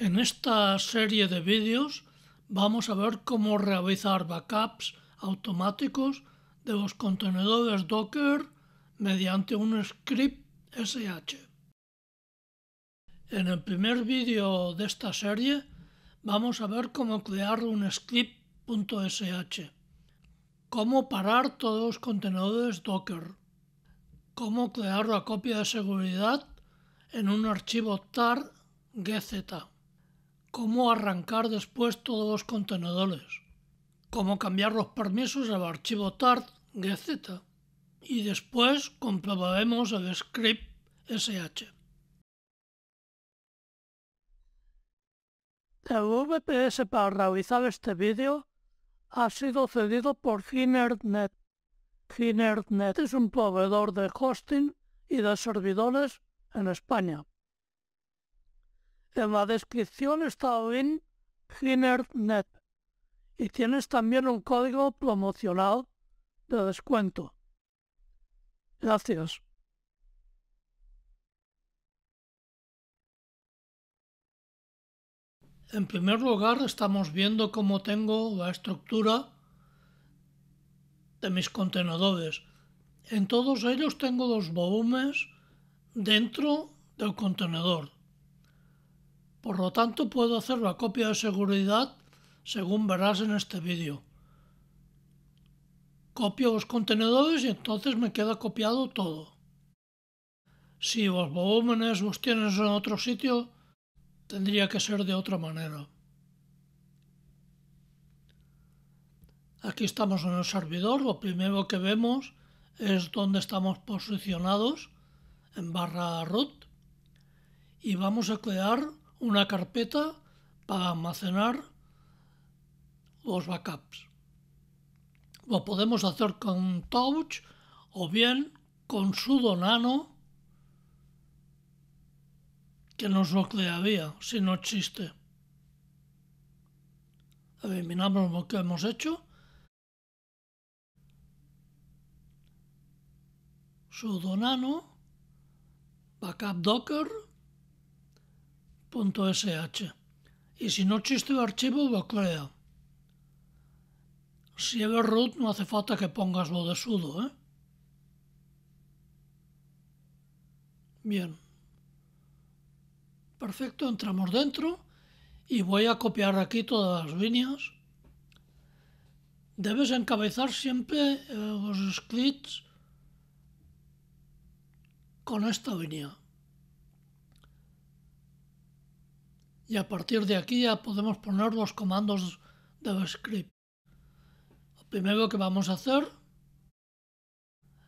En esta serie de vídeos vamos a ver cómo realizar backups automáticos de los contenedores Docker mediante un script SH. En el primer vídeo de esta serie vamos a ver cómo crear un script.sh, cómo parar todos los contenedores Docker, cómo crear la copia de seguridad en un archivo tar gz, cómo arrancar después todos los contenedores, cómo cambiar los permisos del archivo tar gz y después comprobaremos el script sh. El VPS para realizar este vídeo ha sido cedido por GinerNet. GinerNet es un proveedor de hosting y de servidores en España. En la descripción está el link GinerNet y tienes también un código promocional de descuento. Gracias. En primer lugar estamos viendo cómo tengo la estructura de mis contenedores. En todos ellos tengo los volúmenes dentro del contenedor. Por lo tanto puedo hacer la copia de seguridad según verás en este vídeo. Copio los contenedores y entonces me queda copiado todo. Si los volúmenes los tienes en otro sitio, Tendría que ser de otra manera. Aquí estamos en el servidor. Lo primero que vemos es dónde estamos posicionados en barra root y vamos a crear una carpeta para almacenar los backups. Lo podemos hacer con touch o bien con sudo nano que nos lo crearía si no existe. Eliminamos lo que hemos hecho. sudo nano backup docker .sh y si no existe el archivo lo crea. Si eres root no hace falta que pongas lo de sudo, ¿eh? Bien. Perfecto, entramos dentro y voy a copiar aquí todas las líneas. Debes encabezar siempre eh, los scripts con esta línea. Y a partir de aquí ya podemos poner los comandos del script. Lo primero que vamos a hacer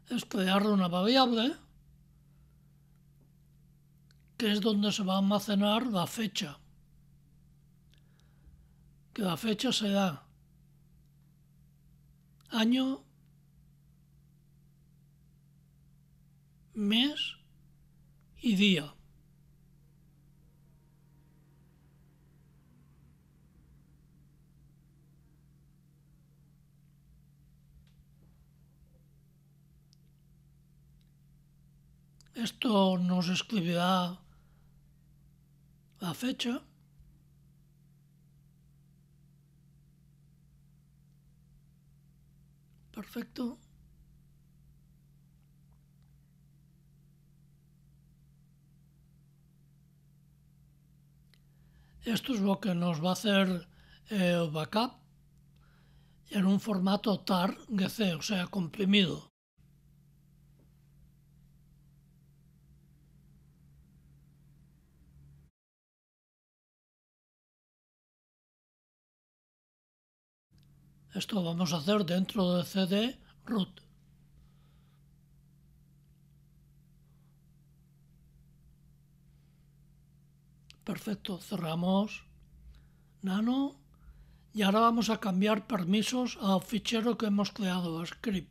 es crear una variable que es donde se va a almacenar la fecha. Que la fecha será año, mes y día. Esto nos escribirá la fecha. Perfecto. Esto es lo que nos va a hacer el backup en un formato TAR-GC, o sea, comprimido. Esto vamos a hacer dentro de cd root. Perfecto, cerramos nano y ahora vamos a cambiar permisos al fichero que hemos creado, script.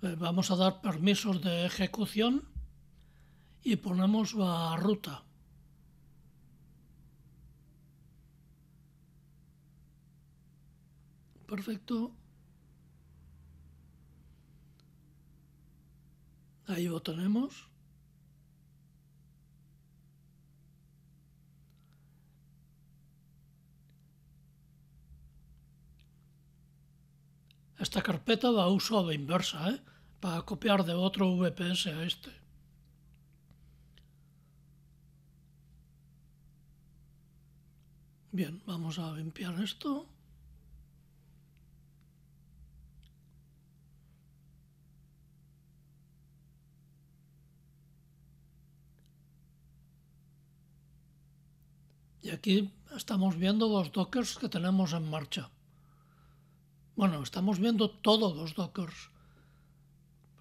Vamos a dar permisos de ejecución y ponemos la ruta. Perfecto. Ahí lo tenemos. Esta carpeta da uso a la inversa, ¿eh? para copiar de otro VPS a este. Bien, vamos a limpiar esto. Y aquí estamos viendo los dockers que tenemos en marcha. Bueno, estamos viendo todos los dockers.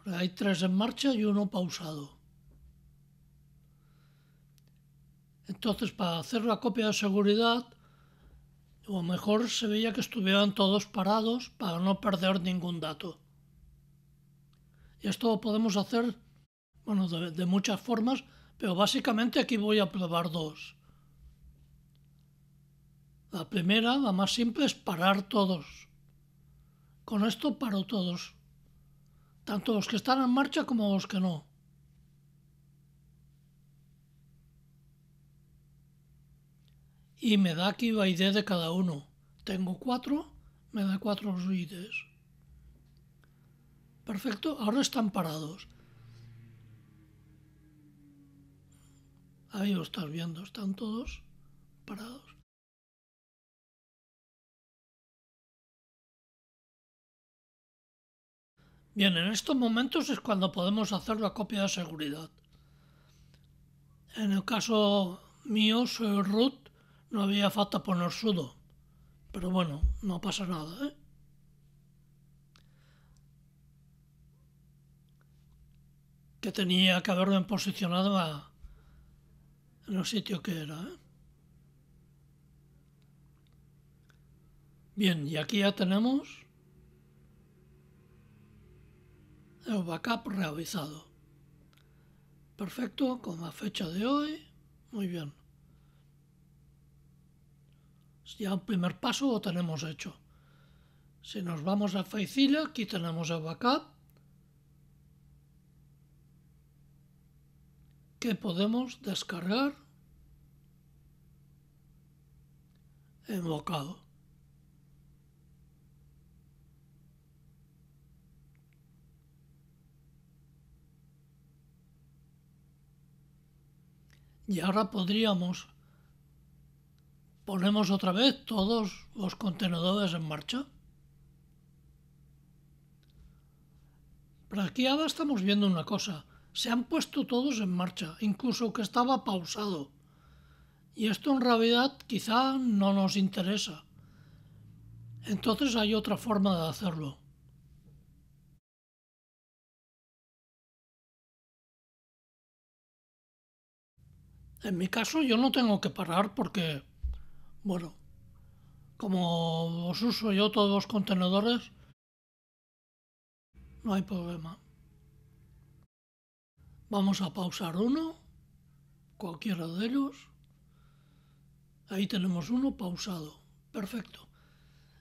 hay tres en marcha y uno pausado. Entonces, para hacer la copia de seguridad, o mejor se veía que estuvieran todos parados para no perder ningún dato. Y esto lo podemos hacer, bueno, de muchas formas, pero básicamente aquí voy a probar dos. La primera, la más simple, es parar todos. Con esto paro todos, tanto los que están en marcha como los que no. Y me da aquí la ID de cada uno. Tengo cuatro, me da cuatro IDs. Perfecto, ahora están parados. Ahí lo estás viendo, están todos parados. Bien, en estos momentos es cuando podemos hacer la copia de seguridad. En el caso mío, soy root, no había falta poner sudo. Pero bueno, no pasa nada, ¿eh? Que tenía que haberme posicionado en el sitio que era, ¿eh? Bien, y aquí ya tenemos el backup realizado. Perfecto, con la fecha de hoy. Muy bien. Ya un primer paso lo tenemos hecho. Si nos vamos a Facila, aquí tenemos el backup. Que podemos descargar en local. Y ahora podríamos ponemos otra vez todos los contenedores en marcha. Pero aquí ahora estamos viendo una cosa. Se han puesto todos en marcha, incluso que estaba pausado. Y esto en realidad quizá no nos interesa. Entonces hay otra forma de hacerlo. En mi caso yo no tengo que parar porque, bueno, como os uso yo todos los contenedores, no hay problema. Vamos a pausar uno, cualquiera de ellos. Ahí tenemos uno pausado. Perfecto.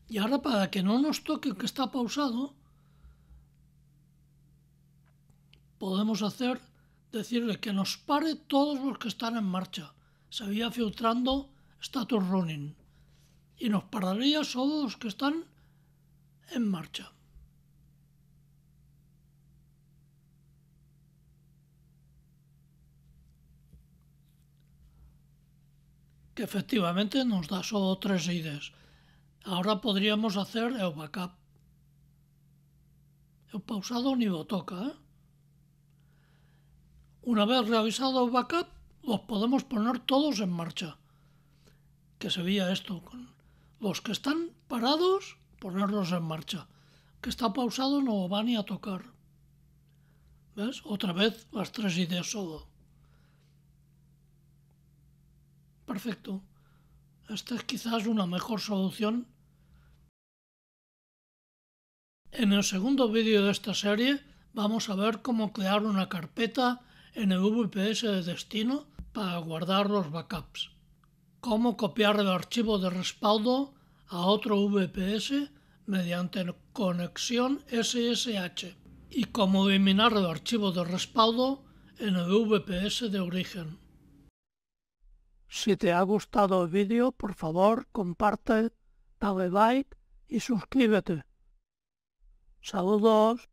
Y ahora para que no nos toque que está pausado, podemos hacer decirle que nos pare todos los que están en marcha. Se había filtrando status running y nos pararía solo los que están en marcha. que efectivamente nos da solo tres IDs. Ahora podríamos hacer el backup. El pausado ni lo toca, ¿eh? Una vez realizado el backup, los podemos poner todos en marcha. Que se veía esto. Con los que están parados, ponerlos en marcha. Que está pausado no va ni a tocar. ¿Ves? Otra vez las tres ideas solo. Perfecto. Esta es quizás una mejor solución. En el segundo vídeo de esta serie vamos a ver cómo crear una carpeta en el VPS de destino para guardar los backups. Cómo copiar el archivo de respaldo a otro VPS mediante conexión SSH. Y cómo eliminar el archivo de respaldo en el VPS de origen. Si te ha gustado el vídeo, por favor comparte, dale like y suscríbete. Saludos.